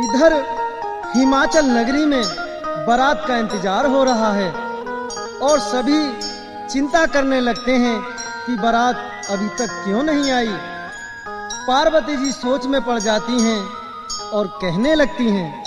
इधर हिमाचल नगरी में बारात का इंतज़ार हो रहा है और सभी चिंता करने लगते हैं कि बारात अभी तक क्यों नहीं आई। पार्वती जी सोच में पड़ जाती हैं और कहने लगती हैं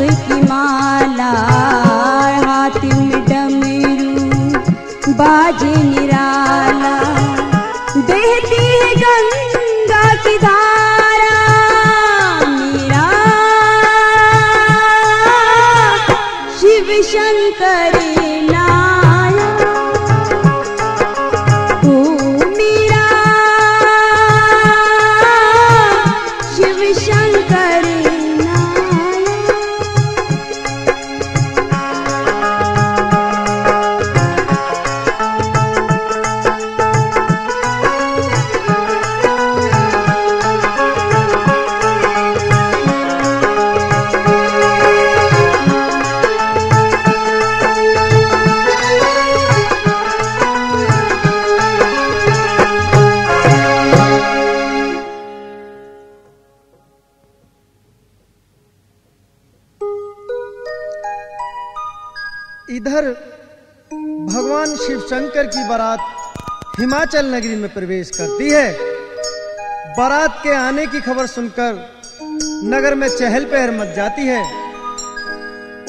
की माला हाथ डमरू बाजे इधर भगवान शिव शंकर की बारात हिमाचल नगरी में प्रवेश करती है। बारात के आने की खबर सुनकर नगर में चहल पहल मच जाती है।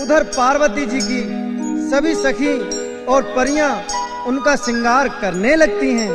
उधर पार्वती जी की सभी सखी और परियाँ उनका श्रृंगार करने लगती हैं।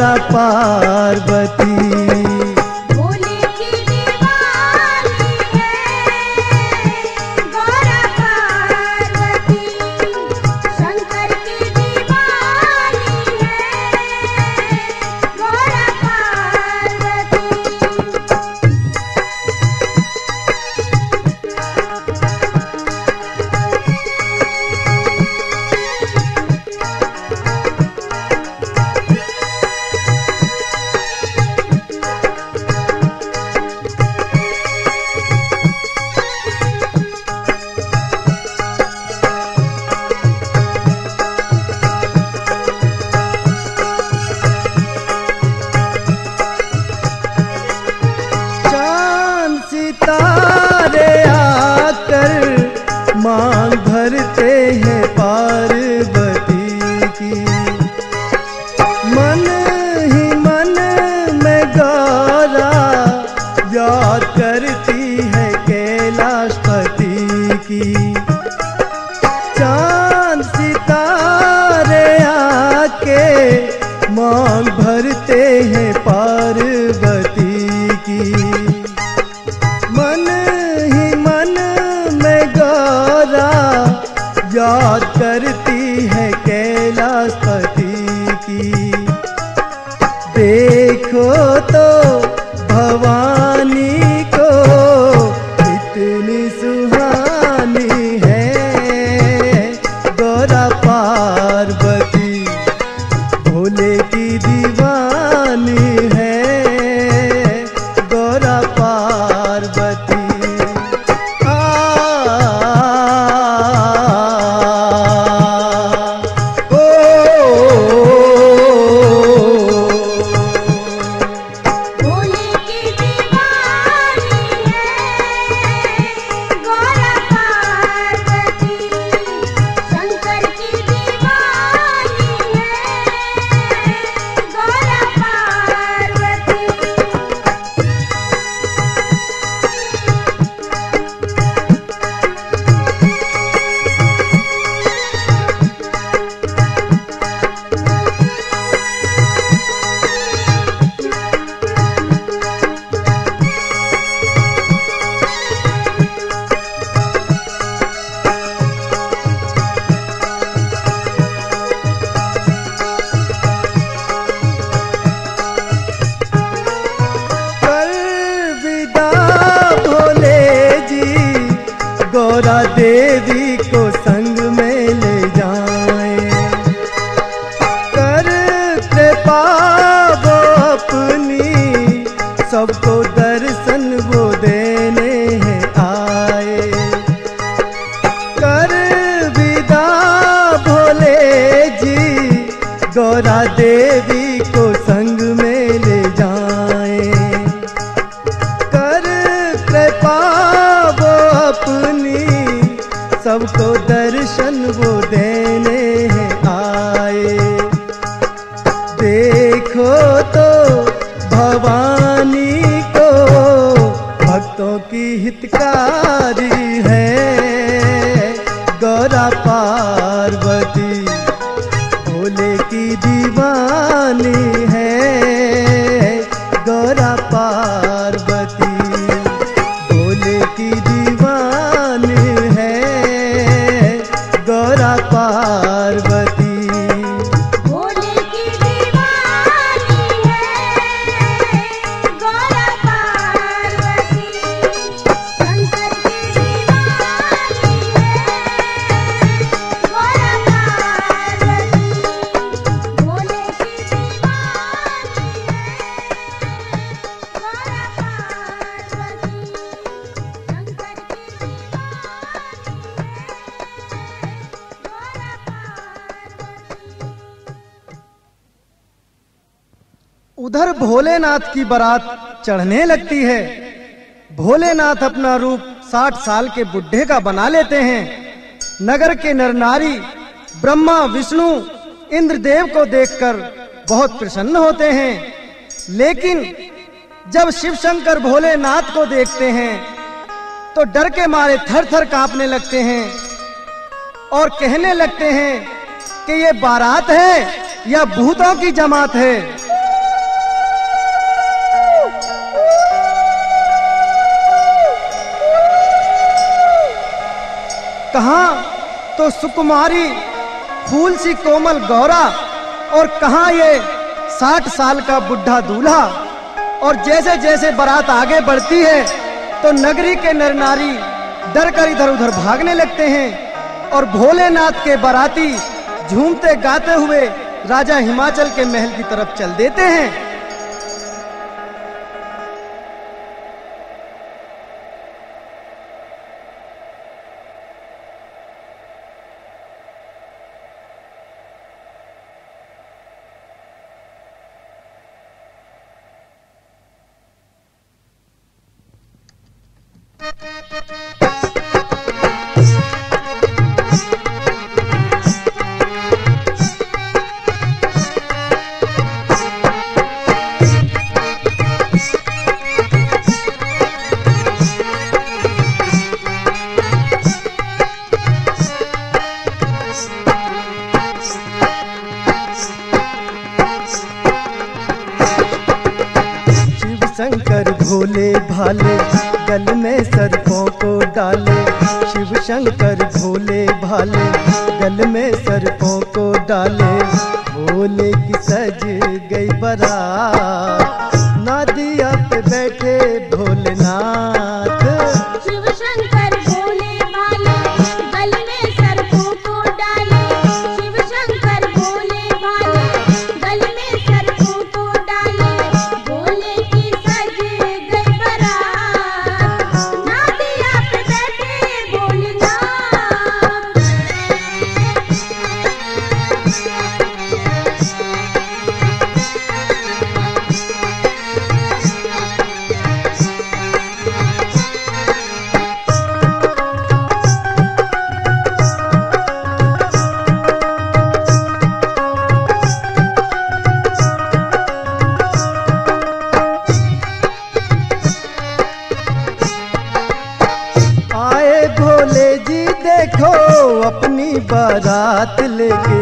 पार्वती। भरते हैं पार्वती पार्वती भोले की दीवानी। बारात चढ़ने लगती है। भोलेनाथ अपना रूप साठ साल के बुढ़े का बना लेते हैं। नगर के नरनारी, ब्रह्मा, विष्णु, इंद्रदेव को देखकर बहुत प्रसन्न होते हैं। लेकिन जब शिव शंकर भोलेनाथ को देखते हैं तो डर के मारे थर थर कांपने लगते हैं और कहने लगते हैं कि ये बारात है या भूतों की जमात है। कहा? तो सुकुमारी, फूल सी कोमल गौरा, और कहा ये साठ साल का बुढ़ा दूल्हा? और जैसे जैसे बारात आगे बढ़ती है तो नगरी के नर नारी डर कर इधर उधर भागने लगते हैं, और भोलेनाथ के बाराती झूमते गाते हुए राजा हिमाचल के महल की तरफ़ चल देते हैं। शंकर भोले भाले गल में सर्पों को डाले। भोले की सज गई बरा नादिया पे बैठे भोलेनाथ। भोले जी, देखो अपनी बारात लेके।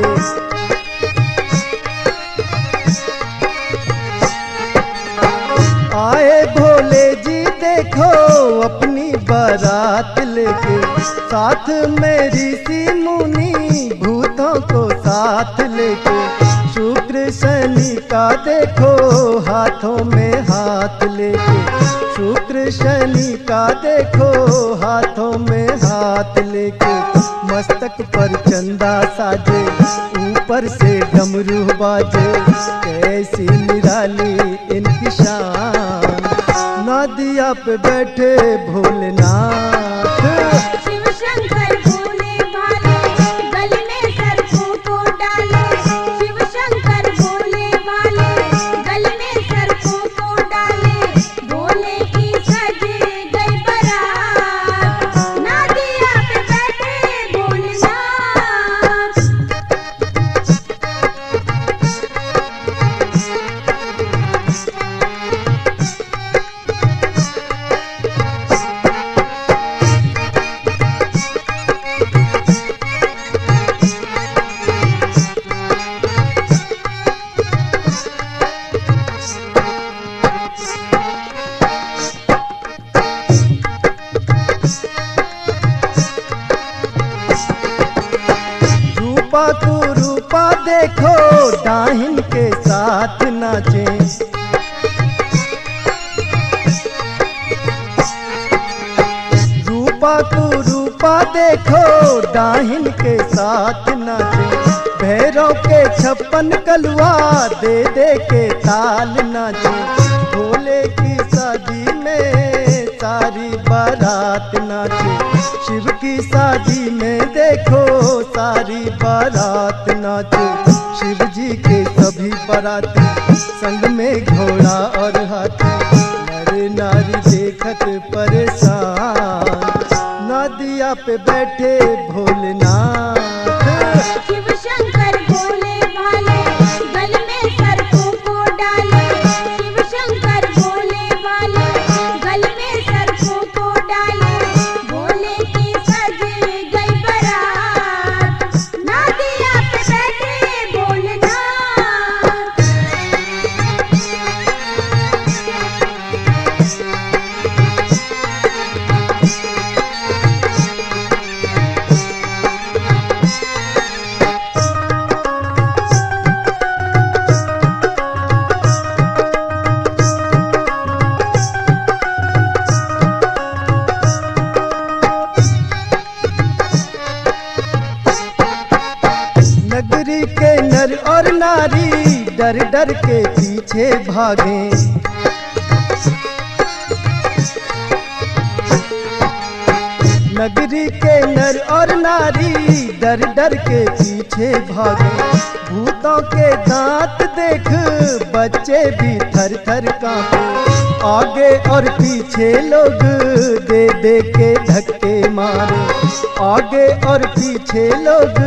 आए भोले जी, देखो अपनी बारात लेके। साथ मेरी सी मुनी भूतों को साथ लेके। शुक्र शनि का देखो हाथों में हाथ लेके। शुक्र शनि का देखो, हाथों में हाथ लेके मस्तक पर चंदा साजे, ऊपर से डमरू बाजे, कैसी निराली इनकी शान। नदिया पे बैठे भोलेनाथ कलवा दे दे के ताल नाचे। भोले की शादी में सारी बारात नाचे। शिव की शादी में देखो, सारी बारात नाचे। शिव जी के सभी बाराती, संग में घोड़ा और हाथी। नर नारी देखत परेशान, नदिया पे बैठे डर डर के पीछे भागे। नगरी के नर और नारी डर डर के पीछे भागे। भूतों के दांत देख बच्चे भी थर थर कांपे। आगे और पीछे लोग दे दे के धक्के मारे। आगे और पीछे लोग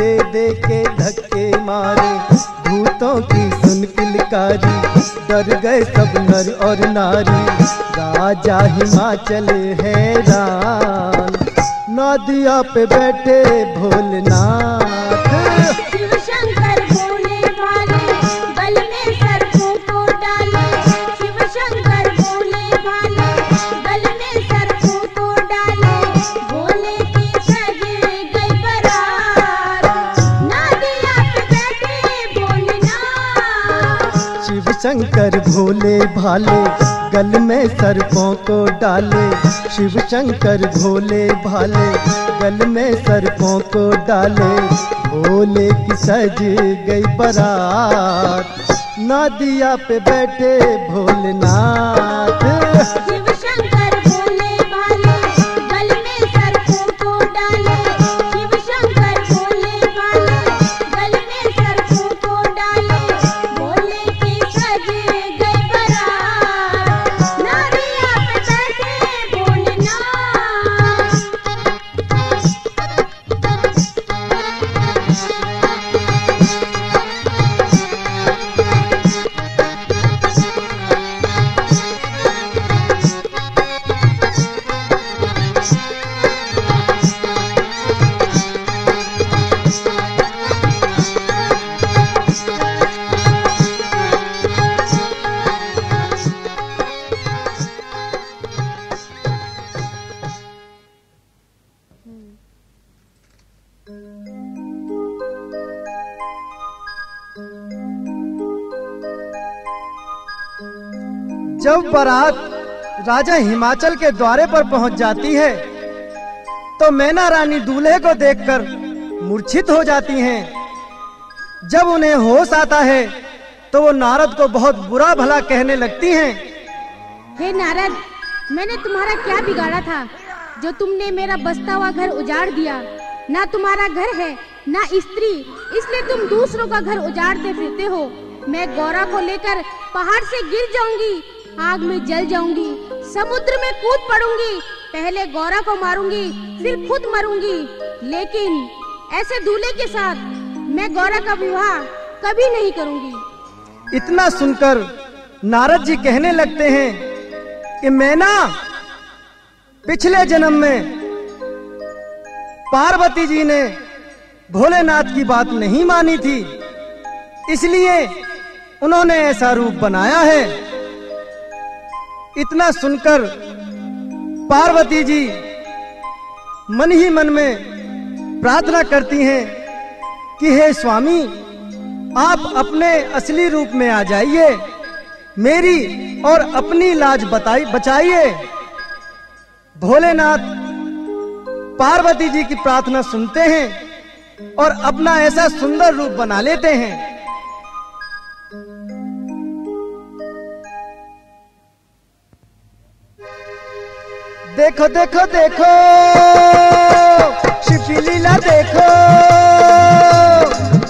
दे दे के धक्के मारे। किलकारी डर गए सब नर और नारी। राजा हिमाचल है राम नदिया पे बैठे भोलेनाथ। शंकर भोले भाले, गल में सर्पों को डाले। शिव शंकर भोले भाले, गल में सर्पों को डाले। भोले की सज गई बरात, नादिया पे बैठे भोलेनाथ। राजा हिमाचल के द्वारे पर पहुँच जाती है तो मैना रानी दूल्हे को देखकर मूर्छित हो जाती हैं। जब उन्हें होश आता है तो वो नारद को बहुत बुरा भला कहने लगती हैं। हे नारद, मैंने तुम्हारा क्या बिगाड़ा था? जो तुमने मेरा बसता हुआ घर उजाड़ दिया, ना तुम्हारा घर है, ना स्त्री, इसलिए तुम दूसरों का घर उजाड़ते फिरते हो। मैं गौरा को लेकर पहाड़ से गिर जाऊँगी, आग में जल जाऊँगी समुद्र में कूद पड़ूँगी। पहले गौरा को मारूँगी, फिर खुद मरूँगी। लेकिन ऐसे दूल्हे के साथ मैं गौरा का विवाह कभी नहीं करूँगी। इतना सुनकर नारद जी कहने लगते हैं कि मैना, पिछले जन्म में पार्वती जी ने भोलेनाथ की बात नहीं मानी थी, इसलिए उन्होंने ऐसा रूप बनाया है। इतना सुनकर पार्वती जी मन ही मन में प्रार्थना करती हैं कि हे स्वामी, आप अपने असली रूप में आ जाइए, मेरी और अपनी लाज बताई, बचाइए। भोलेनाथ पार्वती जी की प्रार्थना सुनते हैं और अपना ऐसा सुंदर रूप बना लेते हैं। देखो देखो देखो। शिव की लीला देखो।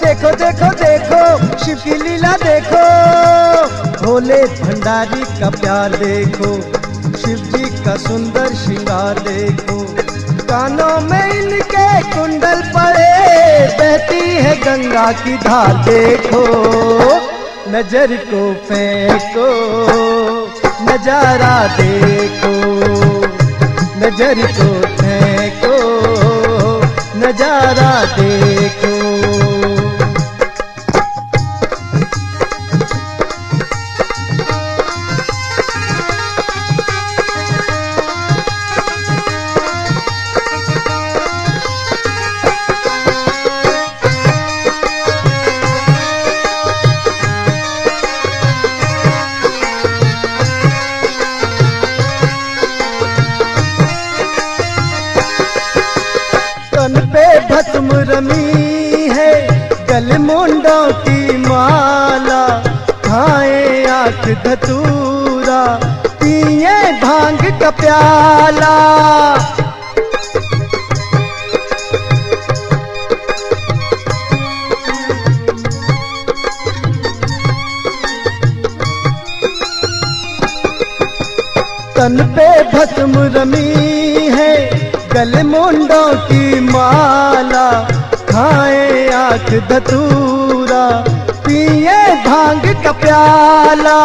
देखो देखो देखो। शिव की लीला देखो। भोले भंडारी का प्यार देखो। शिव जी का सुंदर श्रृंगार देखो। कानों में इनके कुंडल पड़े। बहती है गंगा की धार देखो। नज़र को फेंको। नज़ारा देखो। नज़र को फेंको नज़ारा देखो। प्याला। तन पे भस्म रमी है, गल मुंडों की माला। खाए आँख धतूरा, पिए भाँग का प्याला।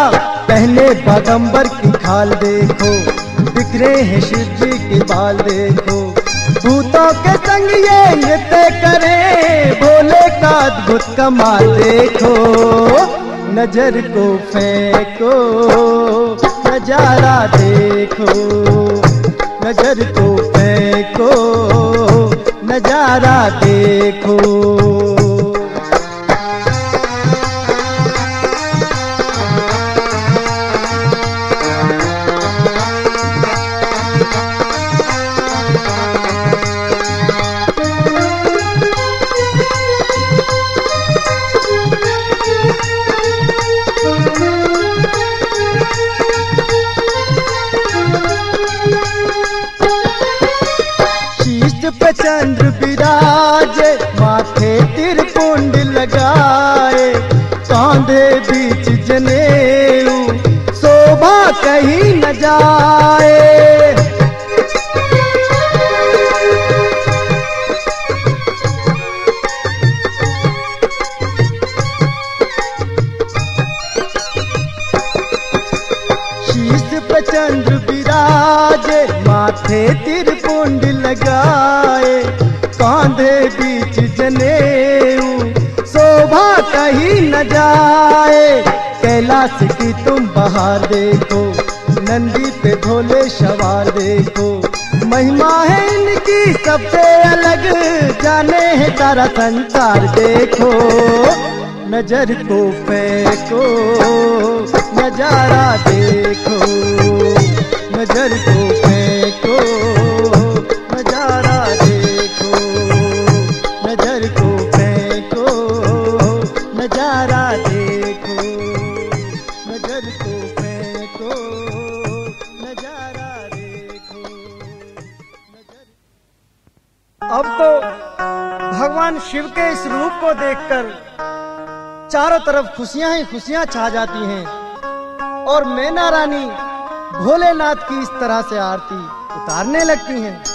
पहले बागंबर की खाल देखो बिखरे हैं शिव जी के बाल देखो। भूतों के संग ये नृत्य करे, भोले का अद्भुत कमाल देखो। नज़र को फेंको, नज़ारा देखो। नज़र को फेंको, नज़ारा देखो। नंदी पे भोले सवार देखो महिमा है इनकी, सबसे अलग। जाने है तारा संसार देखो। नज़र को फेंको, नज़ारा देखो। नज़र को फेंको। देखकर चारों तरफ़ खुशियाँ ही खुशियाँ छा जाती हैं और मैना रानी भोलेनाथ की इस तरह से आरती उतारने लगती हैं।